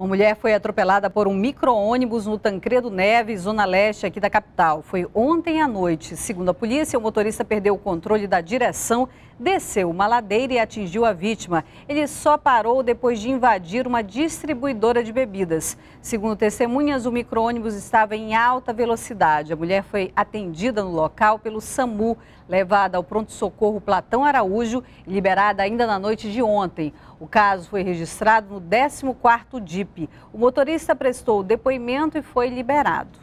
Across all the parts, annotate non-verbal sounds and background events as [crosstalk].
Uma mulher foi atropelada por um micro-ônibus no Tancredo Neves, zona leste aqui da capital. Foi ontem à noite. Segundo a polícia, o motorista perdeu o controle da direção, desceu uma ladeira e atingiu a vítima. Ele só parou depois de invadir uma distribuidora de bebidas. Segundo testemunhas, o micro-ônibus estava em alta velocidade. A mulher foi atendida no local pelo SAMU, levada ao pronto-socorro Platão Araújo e liberada ainda na noite de ontem. O caso foi registrado no 14º DIP. O motorista prestou depoimento e foi liberado.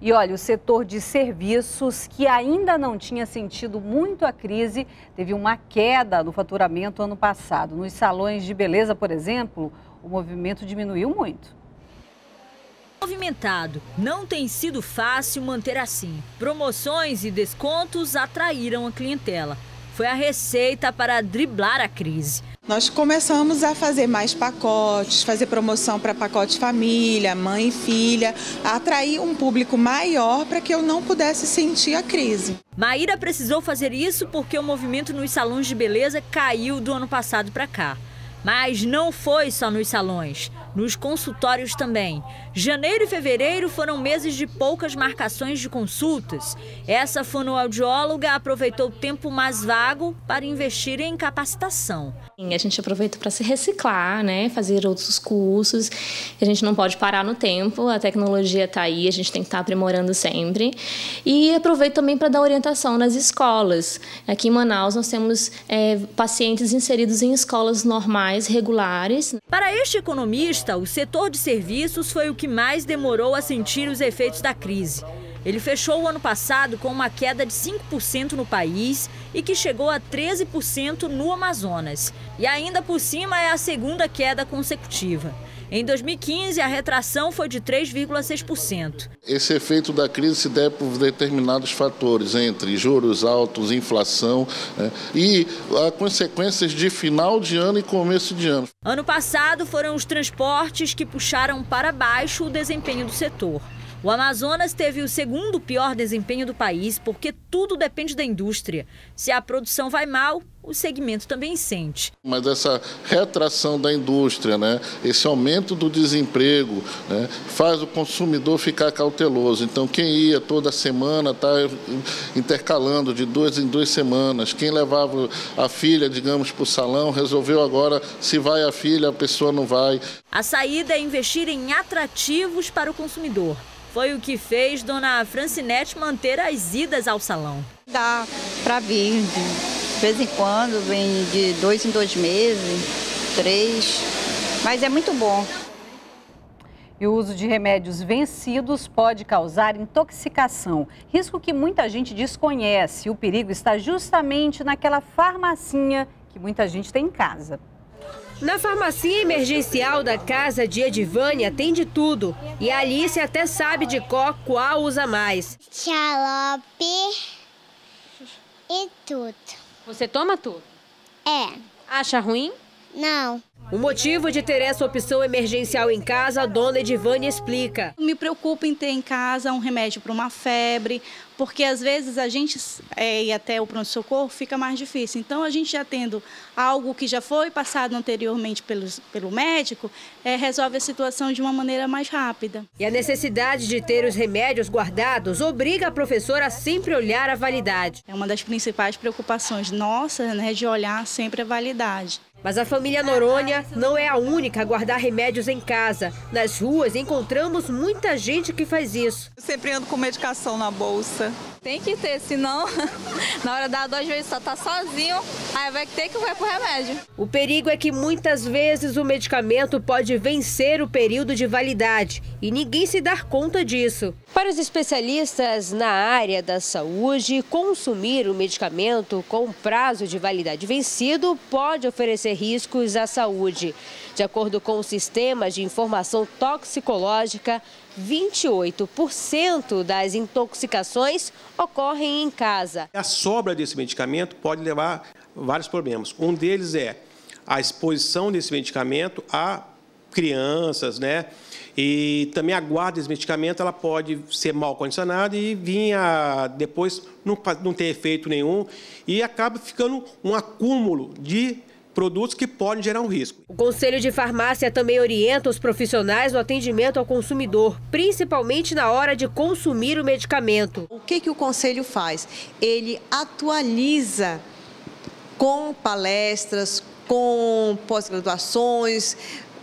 E olha, o setor de serviços, que ainda não tinha sentido muito a crise, teve uma queda no faturamento ano passado. Nos salões de beleza, por exemplo, o movimento diminuiu muito. Movimentado, não tem sido fácil manter assim. Promoções e descontos atraíram a clientela. Foi a receita para driblar a crise. Nós começamos a fazer mais pacotes, fazer promoção para pacote família, mãe e filha, atrair um público maior para que eu não pudesse sentir a crise. Maíra precisou fazer isso porque o movimento nos salões de beleza caiu do ano passado para cá. Mas não foi só nos salões, nos consultórios também. Janeiro e fevereiro foram meses de poucas marcações de consultas. Essa fonoaudióloga aproveitou o tempo mais vago para investir em capacitação. A gente aproveita para se reciclar, né? fazer outros cursos. A gente não pode parar no tempo, a tecnologia está aí, a gente tem que estar tá aprimorando sempre. E aproveito também para dar orientação nas escolas. Aqui em Manaus nós temos é, pacientes inseridos em escolas normais, regulares. Para este economista, o setor de serviços foi o que mais demorou a sentir os efeitos da crise. Ele fechou o ano passado com uma queda de 5% no país e que chegou a 13% no Amazonas. E ainda por cima é a segunda queda consecutiva. Em 2015, a retração foi de 3,6%. Esse efeito da crise se deve por determinados fatores, entre juros altos, inflação né, e consequências de final de ano e começo de ano. Ano passado foram os transportes que puxaram para baixo o desempenho do setor. O Amazonas teve o segundo pior desempenho do país porque tudo depende da indústria. Se a produção vai mal, o segmento também sente. Mas essa retração da indústria, né, esse aumento do desemprego, né, faz o consumidor ficar cauteloso. Então, quem ia toda semana está intercalando de duas em duas semanas. Quem levava a filha, digamos, para o salão, resolveu agora se vai a filha, a pessoa não vai. A saída é investir em atrativos para o consumidor. Foi o que fez Dona Francinete manter as idas ao salão. Dá para vir de vez em quando, vem de dois em dois meses, três, mas é muito bom. E o uso de remédios vencidos pode causar intoxicação, risco que muita gente desconhece. O perigo está justamente naquela farmacinha que muita gente tem em casa. Na farmácia emergencial da casa de Edivânia tem de tudo. E a Alice até sabe de qual qual usa mais. Xarope e tudo. Você toma tudo? É. Acha ruim? Não. O motivo de ter essa opção emergencial em casa, a dona Edivânia explica. Me preocupa em ter em casa um remédio para uma febre, porque às vezes a gente é, ir até o pronto-socorro fica mais difícil. Então, a gente já tendo algo que já foi passado anteriormente pelos, pelo médico, é, resolve a situação de uma maneira mais rápida. E a necessidade de ter os remédios guardados obriga a professora a sempre olhar a validade. É uma das principais preocupações nossas, né, de olhar sempre a validade. Mas a família Noronha não é a única a guardar remédios em casa. Nas ruas encontramos muita gente que faz isso. Eu sempre ando com medicação na bolsa. Tem que ter, senão [laughs] na hora da dor às vezes só tá sozinho, aí vai ter que ir pro remédio. O perigo é que muitas vezes o medicamento pode vencer o período de validade e ninguém se dar conta disso. Para os especialistas na área da saúde, consumir o medicamento com prazo de validade vencido pode oferecer riscos à saúde. De acordo com o Sistema de Informação Toxicológica, 28% das intoxicações ocorrem em casa. A sobra desse medicamento pode levar a vários problemas. Um deles é a exposição desse medicamento a crianças, né? E também a guarda desse medicamento ela pode ser mal condicionada e vir a, depois não, não ter efeito nenhum e acaba ficando um acúmulo de produtos que podem gerar um risco. O Conselho de Farmácia também orienta os profissionais no atendimento ao consumidor, principalmente na hora de consumir o medicamento. O que, que o Conselho faz? Ele atualiza com palestras, com pós-graduações,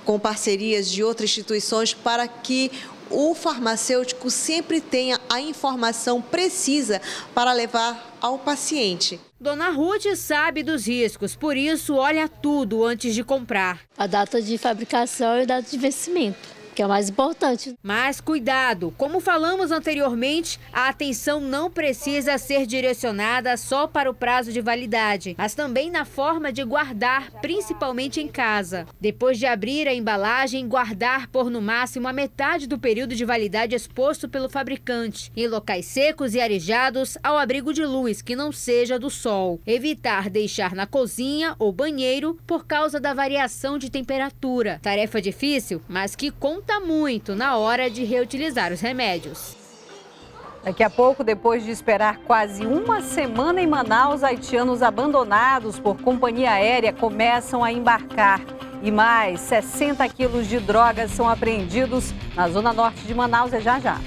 com parcerias de outras instituições para que o farmacêutico sempre tenha a informação precisa para levar ao paciente. Dona Ruth sabe dos riscos, por isso olha tudo antes de comprar. A data de fabricação e a data de vencimento que é o mais importante. Mas cuidado, como falamos anteriormente, a atenção não precisa ser direcionada só para o prazo de validade, mas também na forma de guardar, principalmente em casa. Depois de abrir a embalagem, guardar por no máximo a metade do período de validade exposto pelo fabricante, em locais secos e arejados, ao abrigo de luz que não seja do sol. Evitar deixar na cozinha ou banheiro por causa da variação de temperatura. Tarefa difícil, mas que com conta muito na hora de reutilizar os remédios. Daqui a pouco, depois de esperar quase uma semana em Manaus, haitianos abandonados por companhia aérea começam a embarcar. E mais 60 quilos de drogas são apreendidos na zona norte de Manaus. É já já.